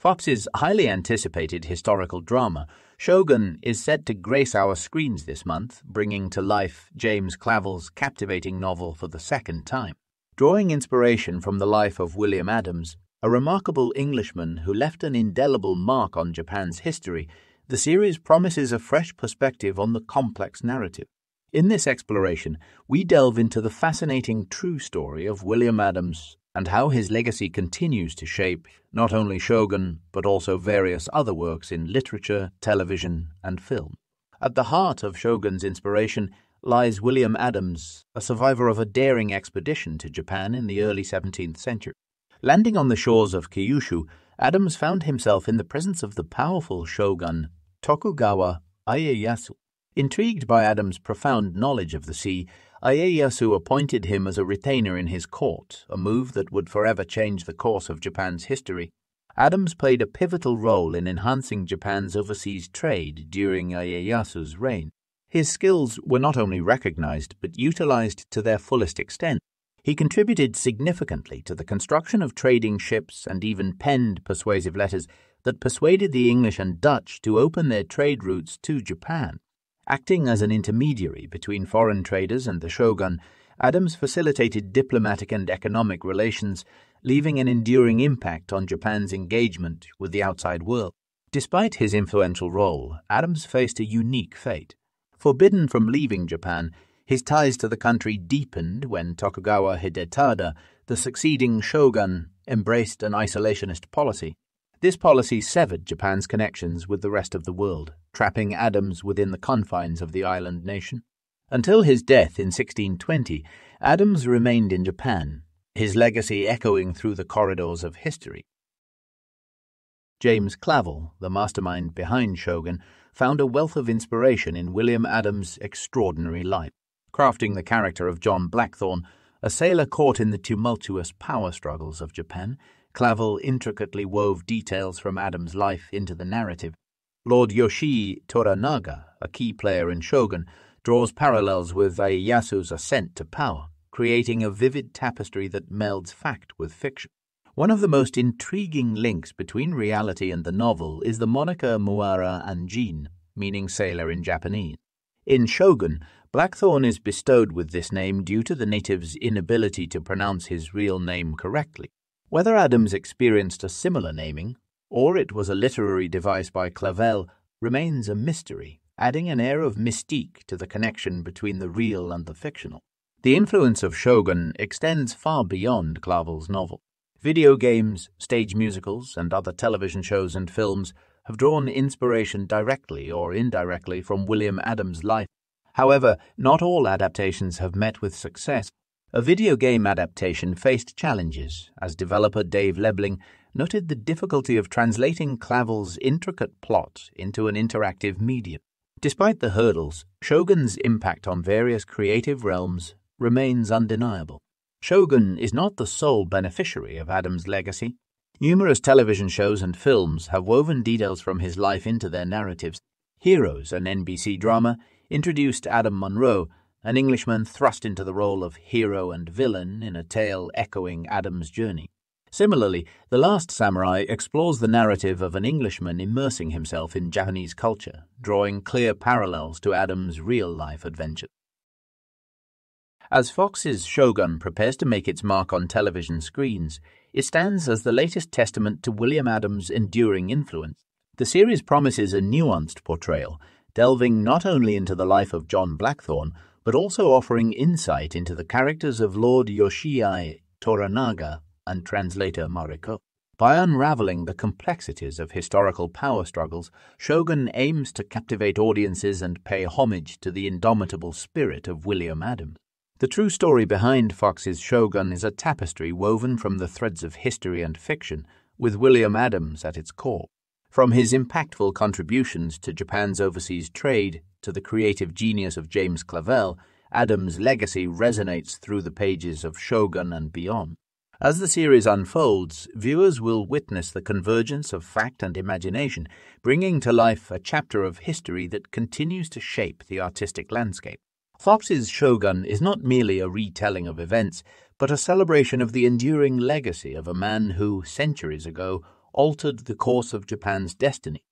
Fox's highly anticipated historical drama, Shogun, is set to grace our screens this month, bringing to life James Clavell's captivating novel for the second time. Drawing inspiration from the life of William Adams, a remarkable Englishman who left an indelible mark on Japan's history, the series promises a fresh perspective on the complex narrative. In this exploration, we delve into the fascinating true story of William Adams and how his legacy continues to shape not only Shogun, but also various other works in literature, television, and film. At the heart of Shogun's inspiration lies William Adams, a survivor of a daring expedition to Japan in the early 17th century. Landing on the shores of Kyushu, Adams found himself in the presence of the powerful shogun Tokugawa Ieyasu. Intrigued by Adams' profound knowledge of the sea, Ieyasu appointed him as a retainer in his court, a move that would forever change the course of Japan's history. Adams played a pivotal role in enhancing Japan's overseas trade during Ieyasu's reign. His skills were not only recognized but utilized to their fullest extent. He contributed significantly to the construction of trading ships and even penned persuasive letters that persuaded the English and Dutch to open their trade routes to Japan. Acting as an intermediary between foreign traders and the shogun, Adams facilitated diplomatic and economic relations, leaving an enduring impact on Japan's engagement with the outside world. Despite his influential role, Adams faced a unique fate. Forbidden from leaving Japan, his ties to the country deepened when Tokugawa Hidetada, the succeeding shogun, embraced an isolationist policy. This policy severed Japan's connections with the rest of the world, trapping Adams within the confines of the island nation. Until his death in 1620, Adams remained in Japan, his legacy echoing through the corridors of history. James Clavell, the mastermind behind Shogun, found a wealth of inspiration in William Adams' extraordinary life. Crafting the character of John Blackthorne, a sailor caught in the tumultuous power struggles of Japan, Clavell intricately wove details from Adams' life into the narrative. Lord Yoshii Toranaga, a key player in Shogun, draws parallels with Ieyasu's ascent to power, creating a vivid tapestry that melds fact with fiction. One of the most intriguing links between reality and the novel is the moniker Miura Anjin, meaning sailor in Japanese. In Shogun, Blackthorne is bestowed with this name due to the native's inability to pronounce his real name correctly. Whether Adams experienced a similar naming, or it was a literary device by Clavell, remains a mystery, adding an air of mystique to the connection between the real and the fictional. The influence of Shogun extends far beyond Clavell's novel. Video games, stage musicals, and other television shows and films have drawn inspiration directly or indirectly from William Adams' life. However, not all adaptations have met with success, a video game adaptation faced challenges, as developer Dave Lebling noted the difficulty of translating Clavell's intricate plot into an interactive medium. Despite the hurdles, Shogun's impact on various creative realms remains undeniable. Shogun is not the sole beneficiary of Adams' legacy. Numerous television shows and films have woven details from his life into their narratives. Heroes, an NBC drama, introduced Adam Monroe an Englishman thrust into the role of hero and villain in a tale echoing Adam's journey. Similarly, The Last Samurai explores the narrative of an Englishman immersing himself in Japanese culture, drawing clear parallels to Adam's real life adventure. As Fox's Shogun prepares to make its mark on television screens, it stands as the latest testament to William Adams' enduring influence. The series promises a nuanced portrayal, delving not only into the life of John Blackthorne, but also offering insight into the characters of Lord Yoshii Toranaga and translator Mariko. By unraveling the complexities of historical power struggles, Shogun aims to captivate audiences and pay homage to the indomitable spirit of William Adams. The true story behind Fox's Shogun is a tapestry woven from the threads of history and fiction, with William Adams at its core. From his impactful contributions to Japan's overseas trade to the creative genius of James Clavell, Adams' legacy resonates through the pages of Shogun and beyond. As the series unfolds, viewers will witness the convergence of fact and imagination, bringing to life a chapter of history that continues to shape the artistic landscape. Fox's Shogun is not merely a retelling of events, but a celebration of the enduring legacy of a man who, centuries ago, altered the course of Japan's destiny